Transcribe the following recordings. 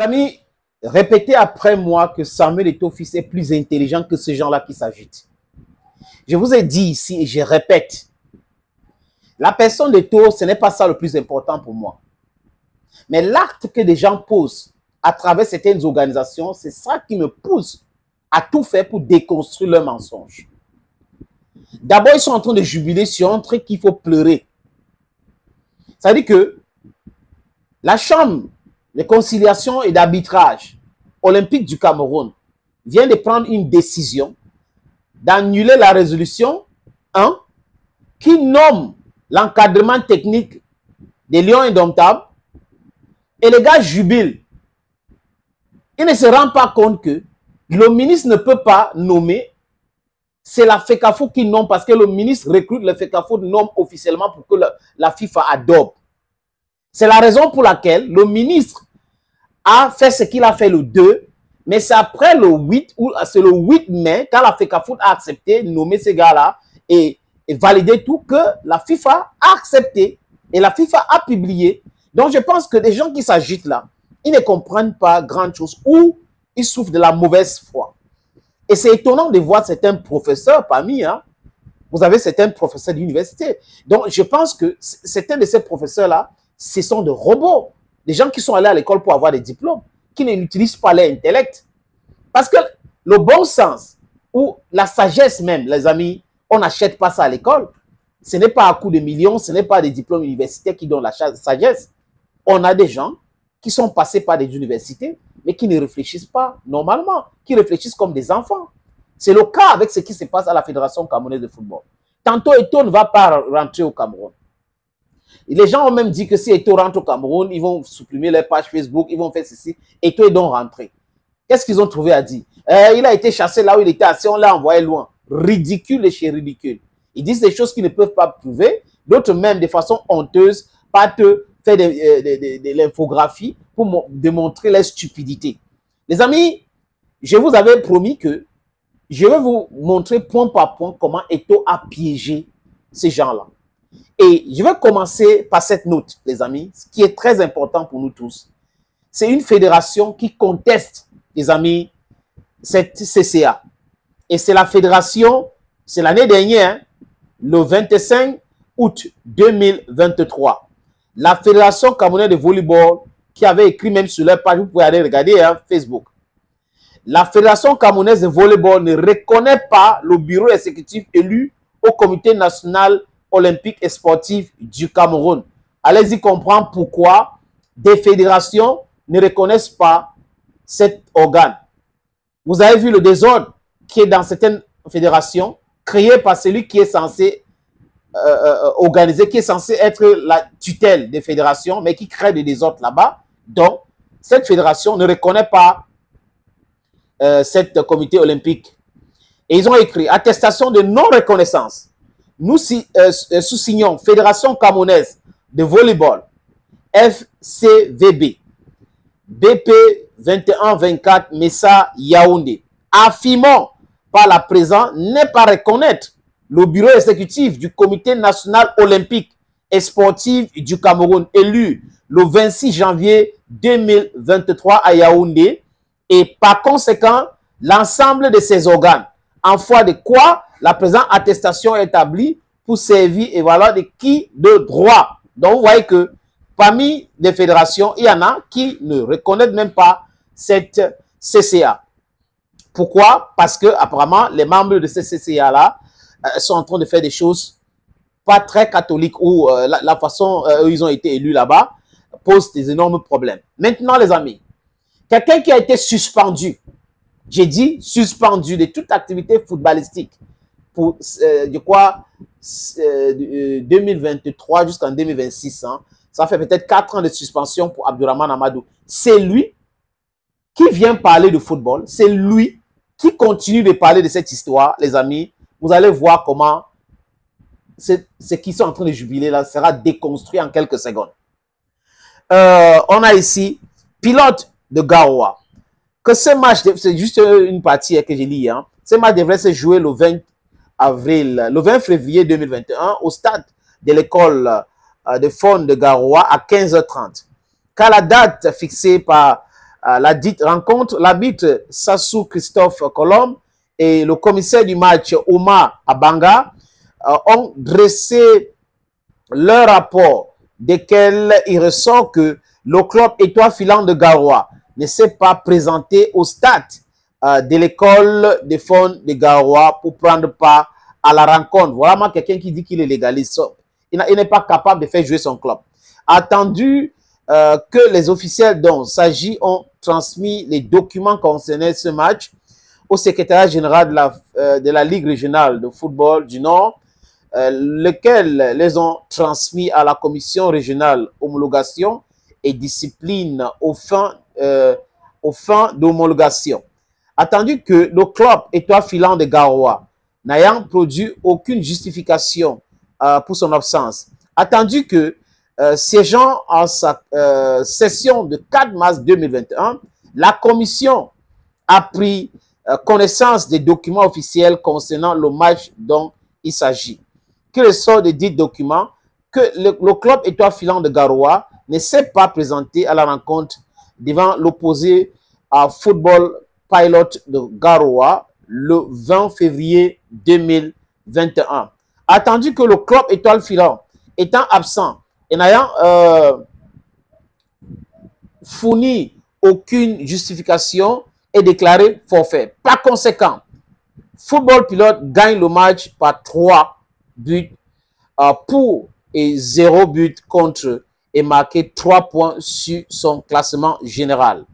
Amis, répétez après moi que Samuel Eto'o fils est plus intelligent que ces gens-là qui s'agitent. Je vous ai dit ici et je répète, la personne d'Eto'o, ce n'est pas ça le plus important pour moi. Mais l'acte que des gens posent à travers certaines organisations, c'est ça qui me pousse à tout faire pour déconstruire leurs mensonges. D'abord, ils sont en train de jubiler sur un truc qu'il faut pleurer. Ça veut dire que la Chambre de conciliation et d'arbitrage olympique du Cameroun vient de prendre une décision d'annuler la résolution 1 qui nomme l'encadrement technique des Lions indomptables et les gars jubilent. Ils ne se rendent pas compte que le ministre ne peut pas nommer, c'est la FECAFO qui nomme parce que le ministre recrute le FECAFO nomme officiellement pour que la FIFA adopte. C'est la raison pour laquelle le ministre a fait ce qu'il a fait le 2, mais c'est après le 8, ou c'est le 8 mai, quand la FECAFO a accepté de nommer ces gars-là et, et valider tout, que la FIFA a accepté et la FIFA a publié. Donc je pense que les gens qui s'agitent là, ils ne comprennent pas grand chose ou ils souffrent de la mauvaise foi. Et c'est étonnant de voir certains professeurs parmi, hein, vous avez certains professeurs d'université. Donc je pense que certains de ces professeurs-là, ce sont des robots. Des gens qui sont allés à l'école pour avoir des diplômes, qui n'utilisent pas l'intellect. Parce que le bon sens, ou la sagesse même, les amis, on n'achète pas ça à l'école. Ce n'est pas à coup de millions, ce n'est pas des diplômes universitaires qui donnent la sagesse. On a des gens qui sont passés par des universités, mais qui ne réfléchissent pas normalement, qui réfléchissent comme des enfants. C'est le cas avec ce qui se passe à la Fédération camerounaise de football. Tantôt, Eto ne va pas rentrer au Cameroun. Les gens ont même dit que si Eto rentre au Cameroun, ils vont supprimer leur page Facebook, ils vont faire ceci. Eto est donc rentré. Qu'est-ce qu'ils ont trouvé à dire? Euh, Il a été chassé là où il était assis, on l'a envoyé loin. Ridicule et chez ridicule. Ils disent des choses qu'ils ne peuvent pas prouver. D'autres même de façon honteuse, pas te faire de, euh, de l'infographie pour démontrer leur stupidité. Les amis, je vous avais promis que je vais vous montrer point par point comment Eto a piégé ces gens-là. Et je vais commencer par cette note, les amis, ce qui est très important pour nous tous. C'est une fédération qui conteste, les amis, cette CCA. Et c'est la fédération, c'est l'année dernière, le 25 août 2023. La fédération camerounaise de volleyball qui avait écrit même sur leur page, vous pouvez aller regarder hein, Facebook. La fédération camerounaise de volleyball ne reconnaît pas le bureau exécutif élu au comité national olympique et sportif du Cameroun. Allez-y comprendre pourquoi des fédérations ne reconnaissent pas cet organe. Vous avez vu le désordre qui est dans certaines fédérations, créé par celui qui est censé euh, euh, organiser, qui est censé être la tutelle des fédérations, mais qui crée des désordres là-bas. Donc, cette fédération ne reconnaît pas euh, cette comité olympique. Et ils ont écrit attestation de non-reconnaissance nous euh, euh, sous-signons Fédération Camerounaise de volleyball, FCVB, BP 21-24 Messa Yaoundé, affirmons par la présente n'est pas reconnaître le bureau exécutif du Comité national olympique et sportif du Cameroun élu le 26 janvier 2023 à Yaoundé et par conséquent l'ensemble de ses organes, en foi de quoi? La présente attestation est établie pour servir et voilà de qui de droit. Donc, vous voyez que parmi les fédérations, il y en a qui ne reconnaissent même pas cette CCA. Pourquoi? Parce que apparemment, les membres de cette CCA-là euh, sont en train de faire des choses pas très catholiques ou euh, la, façon euh, où ils ont été élus là-bas pose des énormes problèmes. Maintenant, les amis, quelqu'un qui a été suspendu, j'ai dit suspendu de toute activité footballistique, pour, euh, je crois, 2023 euh, jusqu'en 2026. Hein. Ça fait peut-être 4 ans de suspension pour Abdurrahman Amadou. C'est lui qui vient parler de football. C'est lui qui continue de parler de cette histoire, les amis. Vous allez voir comment ce qui sont en train de jubiler là sera déconstruit en quelques secondes. Euh, on a ici pilote de Garoua. Que ce match, c'est juste une partie que j'ai lu. Hein. Ce match devrait se jouer le 20 avril, le 20 février 2021 au stade de l'école euh, de faune de Garoua à 15h30. Car la date fixée par la dite rencontre, l'arbitre Sassou Christophe Colombe et le commissaire du match Ouma Abanga ont dressé leur rapport desquels il ressort que le club Étoile Filant de Garoua ne s'est pas présenté au stade euh, de l'école de fonds de Garoua pour prendre part à la rencontre. Voilà quelqu'un qui dit qu'il est légaliste. Il n'est pas capable de faire jouer son club. Attendu euh, que les officiels dont s'agit ont transmis les documents concernant ce match au secrétaire général de la, euh, de la Ligue régionale de football du Nord, euh, lesquels les ont transmis à la commission régionale homologation et discipline au fin, euh, au fin d'homologation. Attendu que le club Étoile Filant de Garoua, n'ayant produit aucune justification euh, pour son absence, attendu que euh, siégeant en sa euh, session de 4 mars 2021, la commission a pris euh, connaissance des documents officiels concernant le match dont il s'agit. Que le sort de documents que le, club étoile filant de Garoua ne s'est pas présenté à la rencontre devant l'opposé à Football Pilot de Garoua le 20 février 2021. Attendu que le club étoile filant étant absent et n'ayant euh, fourni aucune justification est déclaré forfait. Par conséquent, Football Pilot gagne le match par 3 but euh, pour et 0 but contre et marqué 3 points sur son classement général.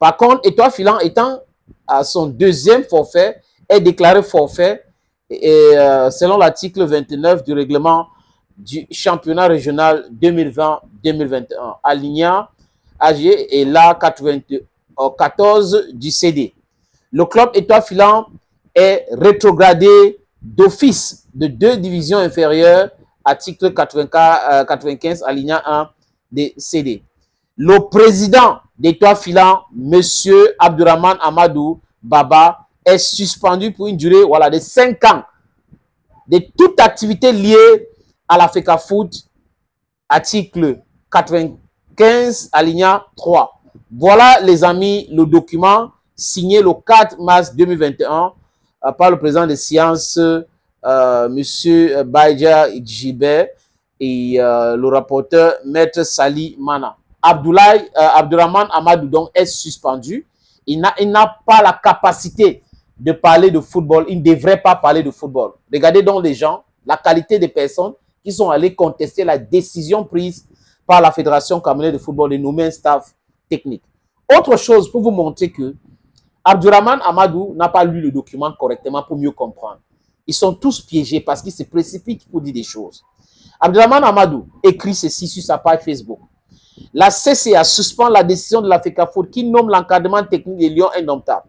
Par contre, Étoile Filant étant à son deuxième forfait, est déclaré forfait euh, selon l'article 29 du règlement du championnat régional 2020-2021, alignant AG et la 14 du CD. Le club Étoile Filant est rétrogradé d'office de deux divisions inférieures, article 95, 95 alinéa 1 des CD. Le président d'Étoile Filant, Monsieur Abdurrahman Amadou Baba, est suspendu pour une durée voilà, de 5 ans de toute activité liée à la FECA Foot, article 95, alinéa 3. Voilà, les amis, le document signé le 4 mars 2021 euh, par le président des sciences, euh, Monsieur Baïdja Djibé, et euh, le rapporteur Maître Sali Mana. Abdoulaye, euh, Amadou donc est suspendu. Il n'a pas la capacité de parler de football. Il ne devrait pas parler de football. Regardez donc les gens, la qualité des personnes qui sont allées contester la décision prise par la Fédération camerounaise de football de nommer un staff technique. Autre chose pour vous montrer que Abdurrahman Amadou n'a pas lu le document correctement pour mieux comprendre. Ils sont tous piégés parce qu'ils se précipitent pour dire des choses. Abdurrahman Amadou écrit ceci sur sa page Facebook. La CCA suspend la décision de la FECAFOOT qui nomme l'encadrement technique des Lions indomptables.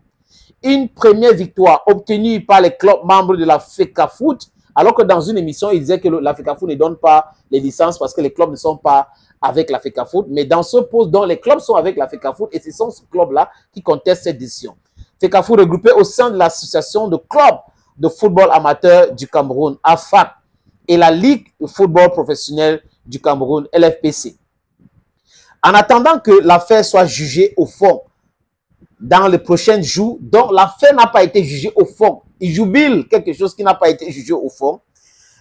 Une première victoire obtenue par les clubs membres de la FECAFOOT, alors que dans une émission, il disait que la FECAFOOT ne donne pas les licences parce que les clubs ne sont pas avec la FECAFOOT. Mais dans ce poste dont les clubs sont avec la FECAFOOT et ce sont ces clubs-là qui contestent cette décision. FECAFOOT regroupé au sein de l'association de clubs de football amateur du Cameroun, AFAC, et la Ligue de football professionnel du Cameroun, LFPC. En attendant que l'affaire soit jugée au fond dans les prochains jours, donc l'affaire n'a pas été jugée au fond, il jubile quelque chose qui n'a pas été jugé au fond,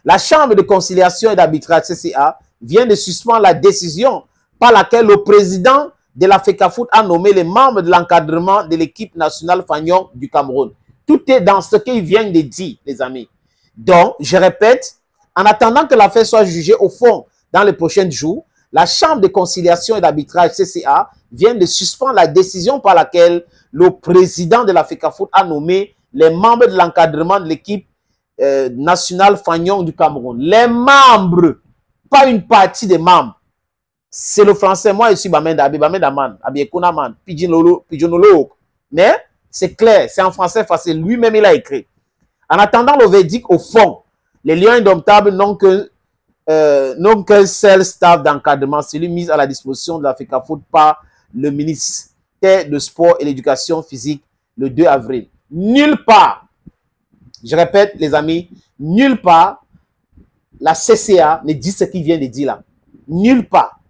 la Chambre de conciliation et d'arbitrage CCA vient de suspendre la décision par laquelle le président de la FECAFOOT a nommé les membres de l'encadrement de l'équipe nationale Fagnon du Cameroun. Tout est dans ce qu'il vient de dire, les amis. Donc, je répète, en attendant que l'affaire soit jugée au fond dans les prochains jours, la Chambre de conciliation et d'arbitrage CCA vient de suspendre la décision par laquelle le président de la FECAFOOT a nommé les membres de l'encadrement de l'équipe euh, nationale Fagnon du Cameroun. Les membres, pas une partie des membres. C'est le français. Moi, je suis Bamenda, Bamenda man, Abiekuna man, Pidjonolo. Mais c'est clair, c'est en français facile. Lui-même, il a écrit. En attendant le verdict au fond, les lions indomptables n'ont que euh, qu'un seul staff d'encadrement, celui mis à la disposition de l'Africa Foot par le ministère de Sport et l'Éducation physique le 2 avril. Nulle part, je répète les amis, nulle part la CCA ne dit ce qu'il vient de dire là. Nulle part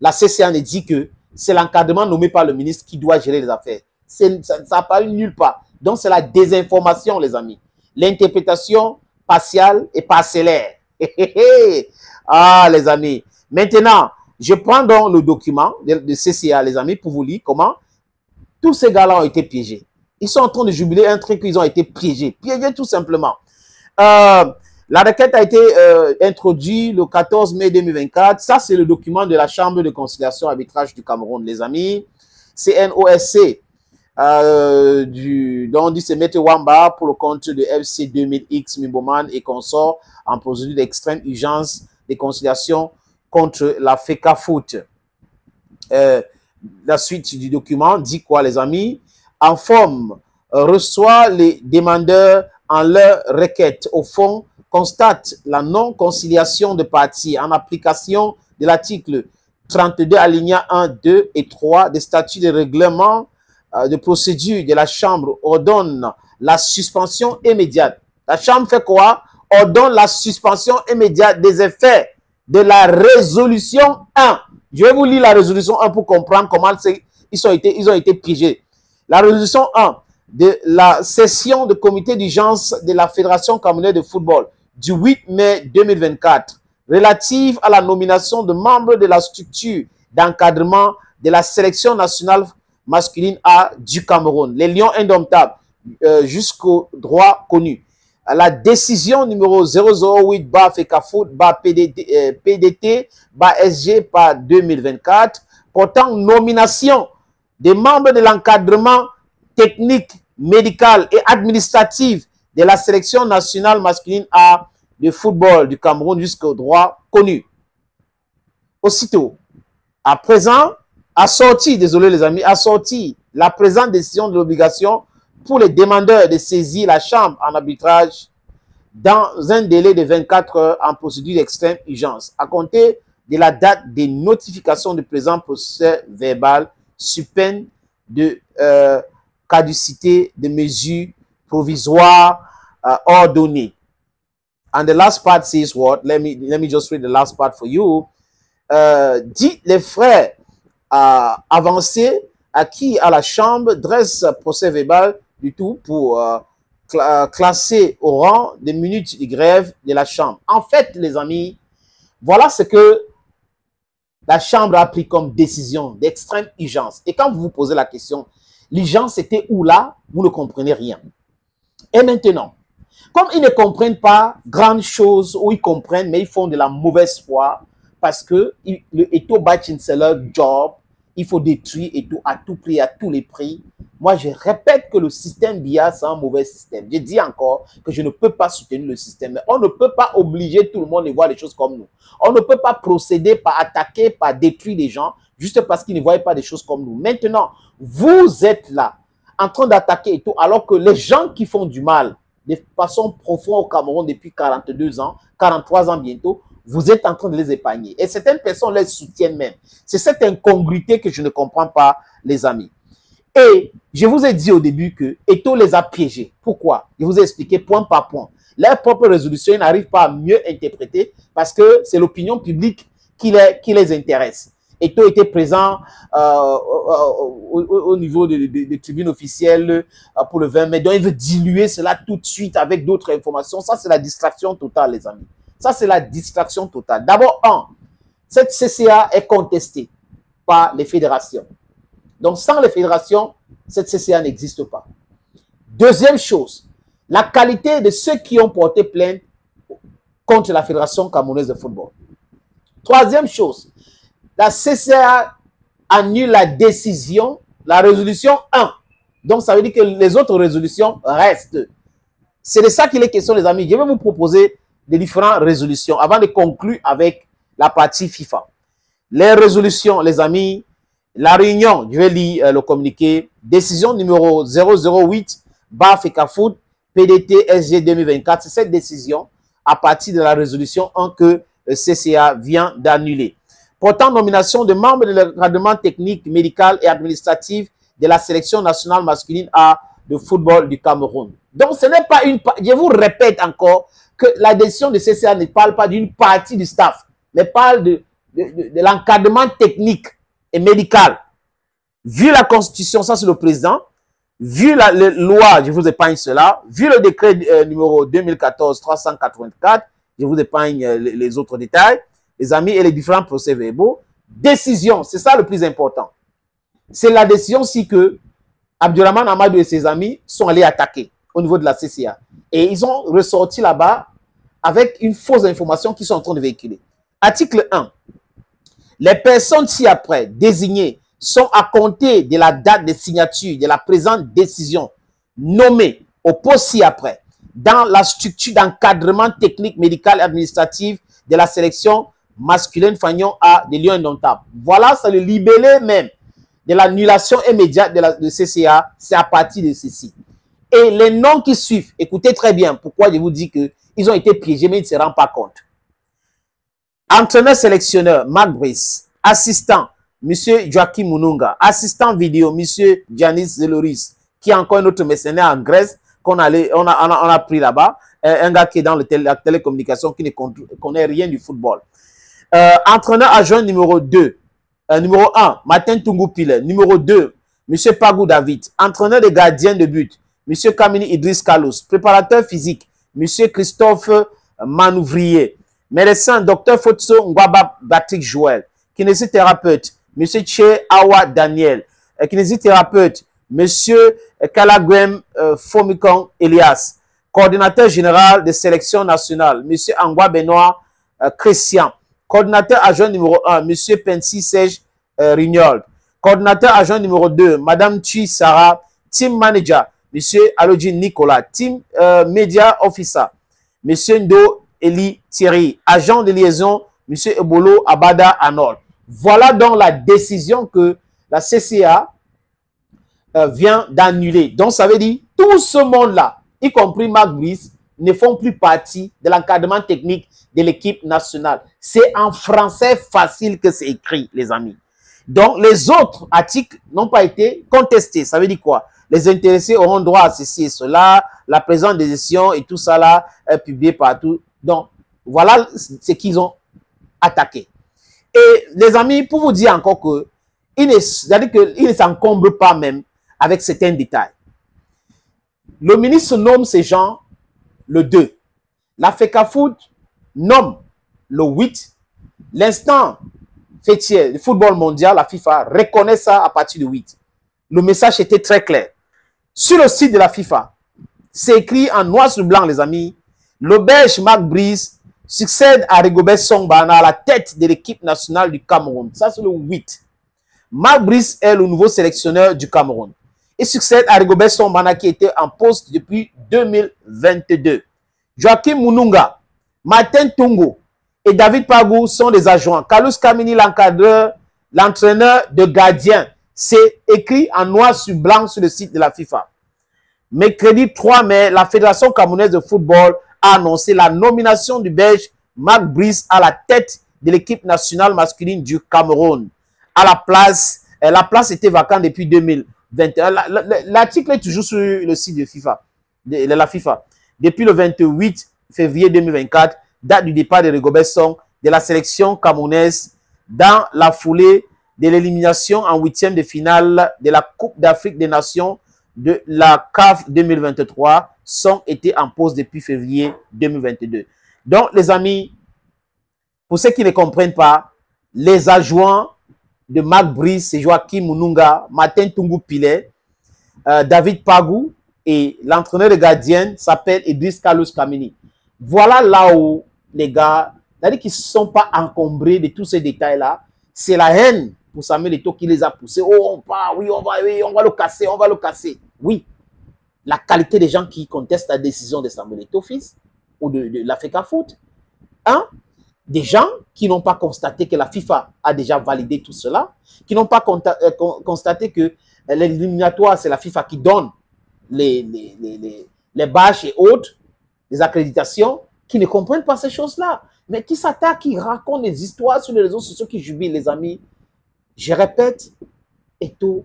la CCA ne dit que c'est l'encadrement nommé par le ministre qui doit gérer les affaires. Ça n'apparaît nulle part. Donc, c'est la désinformation, les amis. L'interprétation partielle et parcellaire. ah, les amis. Maintenant, je prends donc le document de, CCA, les amis, pour vous lire comment tous ces gars-là ont été piégés. Ils sont en train de jubiler un truc qu'ils ont été piégés. Piégés tout simplement. Euh, la requête a été euh, introduite le 14 mai 2024. Ça, c'est le document de la Chambre de conciliation arbitrage du Cameroun, les amis. CNOSC, euh, du, dit c'est Wamba pour le compte de FC 2000X Mimboman et consorts en procédure d'extrême urgence des conciliations contre la FECA Foot. Euh, la suite du document dit quoi, les amis? En forme, reçoit les demandeurs en leur requête. Au fond, constate la non-conciliation de parties en application de l'article 32 alinéa 1, 2 et 3 des statuts de règlement euh, de procédure de la Chambre ordonne la suspension immédiate. La Chambre fait quoi? Ordonne la suspension immédiate des effets de la résolution 1. Je vais vous lire la résolution 1 pour comprendre comment ils ont été, ils ont été piégés. La résolution 1 de la session de comité d'urgence de la Fédération camerounaise de football du 8 mai 2024 relative à la nomination de membres de la structure d'encadrement de la sélection nationale masculine A du Cameroun, les Lions indomptables, euh, jusqu'au droit connu. La décision numéro 008 bas FECAFOOT bas PDT, PDT bas SG par 2024 portant nomination des membres de l'encadrement technique, médical et administratif de la sélection nationale masculine A de football du Cameroun jusqu'au droit connu. Aussitôt, à présent, assorti, désolé les amis, assorti la présente décision de l'obligation pour les demandeurs de saisir la chambre en arbitrage dans un délai de 24 heures en procédure d'extrême urgence, à compter de la date des notifications de présent procès verbal sous de euh, caducité de mesures provisoires uh, ordonnées. And the last part says what? Let me let me just read the last part for you. Uh, dit les frères uh, avancés à qui à la chambre dresse procès verbal du tout pour uh, cl classer au rang des minutes de grève de la chambre. En fait, les amis, voilà ce que la chambre a pris comme décision d'extrême urgence. Et quand vous vous posez la question, l'urgence était où là? Vous ne comprenez rien. Et maintenant, comme ils ne comprennent pas grande chose, ou ils comprennent, mais ils font de la mauvaise foi, parce que le Eto Bachin, c'est leur job, il faut détruire Eto à tout prix, à tous les prix. Moi, je répète que le système BIA, c'est un mauvais système. Je dis encore que je ne peux pas soutenir le système. On ne peut pas obliger tout le monde à voir les choses comme nous. On ne peut pas procéder par attaquer, par détruire les gens, juste parce qu'ils ne voient pas des choses comme nous. Maintenant, vous êtes là, en train d'attaquer et tout, alors que les gens qui font du mal de façon profonde au Cameroun depuis 42 ans, 43 ans bientôt, vous êtes en train de les épargner. Et certaines personnes les soutiennent même. C'est cette incongruité que je ne comprends pas, les amis. Et je vous ai dit au début que Eto les a piégés. Pourquoi? Je vous ai expliqué point par point. Leur propre résolution, ils n'arrivent pas à mieux interpréter parce que c'est l'opinion publique qui les, qui les intéresse. Eto était présent euh, au, niveau des tribunes officielles euh, pour le 20 mai. Donc, il veut diluer cela tout de suite avec d'autres informations. Ça, c'est la distraction totale, les amis. Ça, c'est la distraction totale. D'abord, un, cette CCA est contestée par les fédérations. Donc, sans les fédérations, cette CCA n'existe pas. Deuxième chose, la qualité de ceux qui ont porté plainte contre la Fédération camerounaise de football. Troisième chose, la CCA annule la décision, la résolution 1. Donc, ça veut dire que les autres résolutions restent. C'est de ça qu'il est question, les amis. Je vais vous proposer des différentes résolutions avant de conclure avec la partie FIFA. Les résolutions, les amis, la réunion, je vais lire euh, le communiqué. Décision numéro 008, BAF et CAFOOT, PDT SG 2024. C'est cette décision à partir de la résolution 1 que CCA vient d'annuler portant nomination de membres de l'encadrement technique, médical et administratif de la sélection nationale masculine A de football du Cameroun. Donc, ce n'est pas une... Je vous répète encore que la décision de CCA ne parle pas d'une partie du staff, mais parle de, l'encadrement technique et médical. Vu la constitution, ça c'est le président, vu la, loi, je vous épargne cela, vu le décret euh, numéro 2014-384, je vous épargne euh, les, autres détails, les amis, et les différents procès-verbaux, décision, c'est ça le plus important. C'est la décision si que Abdurrahman Amadou et ses amis sont allés attaquer au niveau de la CCA. Et ils ont ressorti là-bas avec une fausse information qu'ils sont en train de véhiculer. Article 1. Les personnes ci-après désignées sont à compter de la date de signature de la présente décision nommée au poste ci-après dans la structure d'encadrement technique, médical et administratif de la sélection masculine Fagnon A de Lyon Indomptable. Voilà, c'est le libellé même de l'annulation immédiate de la CCA, c'est à partir de ceci. Et les noms qui suivent, écoutez très bien pourquoi je vous dis que ils ont été piégés, mais ils ne se rendent pas compte. Entraîneur sélectionneur, Marc Brice. Assistant, M. Joachim Mununga. Assistant vidéo, M. Giannis Zeloris, qui est encore un autre mercenaire en Grèce qu'on a, on a, pris là-bas. Euh, un gars qui est dans le la télécommunication, qui ne connaît rien du football. Euh, entraîneur adjoint numéro 2. Euh, numéro 1, Martin Tungupile. Numéro 2, M. Pagou David. Entraîneur des gardiens de but, M. Kamini Idriss Kalos. Préparateur physique, M. Christophe Manouvrier. Médecin, Dr. Fotso Ngwaba Patrick Joël. Kinésithérapeute, M. Che Awa Daniel. Euh, kinésithérapeute, M. Kalagwem euh, Fomikon Elias. Coordinateur général de sélection nationale, M. Angwa Benoît euh, Christian. Coordinateur adjoint numéro 1, M. Pensi Serge Rignol. Coordinateur adjoint numéro 2, Mme Chi Sarah. Team manager, M. Alodji Nicolas. Team media officer, M. Ndo Eli Thierry. Agent de liaison, M. Ebolo Abada Anol. Voilà donc la décision que la CCA euh, vient d'annuler. Donc, ça veut dire tout ce monde-là, y compris Marc Brice, ne font plus partie de l'encadrement technique de l'équipe nationale. C'est en français facile que c'est écrit, les amis. Donc, les autres articles n'ont pas été contestés. Ça veut dire quoi? Les intéressés auront droit à ceci et cela, la présente décision et tout ça là, est publié partout. Donc, voilà ce qu'ils ont attaqué. Et les amis, pour vous dire encore que, il ne, ne s'encombre pas même avec certains détails. Le ministre nomme ces gens le 2. La FECAFOOT nomme le 8. L'instant fêtier du football mondial, la FIFA, reconnaît ça à partir du 8. Le message était très clair. Sur le site de la FIFA, c'est écrit en noir sur blanc, les amis. Le Belge Marc Brice succède à Rigobert Songbana à la tête de l'équipe nationale du Cameroun. Ça, c'est le 8. Marc Brice est le nouveau sélectionneur du Cameroun. Il succède à Rigobert Songbana qui était en poste depuis 2022. Joachim Mununga, Martin Tungo et David Pagou sont des adjoints. Carlos Kamini, l'encadreur, l'entraîneur de gardien. C'est écrit en noir sur blanc sur le site de la FIFA. Mercredi 3 mai, la Fédération camerounaise de football a annoncé la nomination du Belge Marc Brice à la tête de l'équipe nationale masculine du Cameroun. La place, euh, la place était vacante depuis 2021. L'article est toujours sur le site de FIFA, de, la FIFA. Depuis le 28 février 2024, date du départ de Rigobert Song de la sélection camerounaise dans la foulée de l'élimination en huitième de finale de la Coupe d'Afrique des Nations de la CAF 2023 sont été en pause depuis février 2022. Donc, les amis, pour ceux qui ne comprennent pas, les adjoints de Marc Brice, c'est Joachim Mununga, Martin Tungu Pilet, euh, David Pagou et l'entraîneur de gardien s'appelle Idriss Carlos Kamini. Voilà là où les gars, c'est-à-dire qu'ils ne sont pas encombrés de tous ces détails-là. C'est la haine pour Samuel Eto'o qui les a poussés. Oh, on part, oui, on va, oui, on va le casser, on va le casser. Oui, la qualité des gens qui contestent la décision de Samuel Eto'o fils ou de, de l'Africa Foot. Un, des gens qui n'ont pas constaté que la FIFA a déjà validé tout cela, qui n'ont pas euh, constaté que l'éliminatoire, c'est la FIFA qui donne les, les, les, les, bâches et autres, les accréditations, qui ne comprennent pas ces choses-là, mais qui s'attaquent, qui racontent des histoires sur les réseaux sociaux, qui jubilent, les amis. Je répète, Eto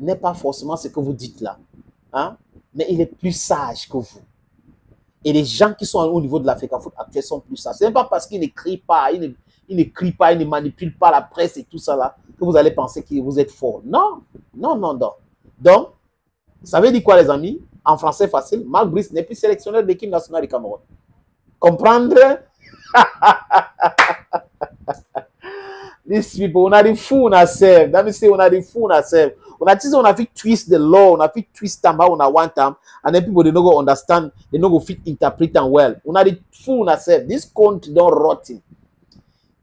n'est pas forcément ce que vous dites là. Hein? Mais il est plus sage que vous. Et les gens qui sont au niveau de l'Africa Foot actuel sont plus sages. Ce n'est pas parce qu'ils n'écrivent pas, ils ne, pas, ils ne manipulent pas la presse et tout ça là. que vous allez penser que vous êtes fort. Non, non, non, non. Donc, ça veut dire quoi, les amis? En français facile, Marc n'est plus sélectionneur de l'équipe nationale du Cameroun. Comprendre? dis pipo una dey fool una sef that means say una dey fool una sef una think say una fit twist the law una fit twist am how una want am and then people dey no go understand dey no go fit interpret am well. Una dey fool una sef dis country don rot ten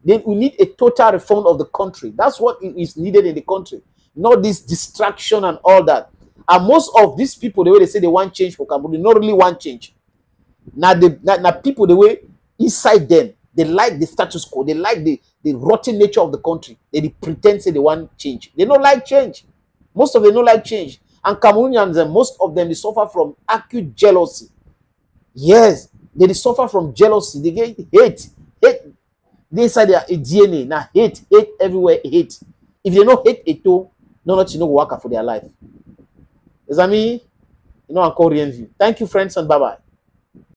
then we need a total reform of the country. That's what is needed in the country. Not this distraction and all that. And most of these people the way they say they want change for cambodia not really want change. Now the now, now people the way inside them they like the status quo, they like the, the rotten nature of the country. They, they pretend say they want change. They don't like change. Most of them don't like change. And Cameroonians, and most of them, they suffer from acute jealousy. Yes, they suffer from jealousy. They get hate. Hate. They inside their DNA. Now, hate, hate everywhere, hate. If they don't hate it too, no, not you know work for their life. Les amis, you know, rien vu. Thank you, friends, and bye-bye.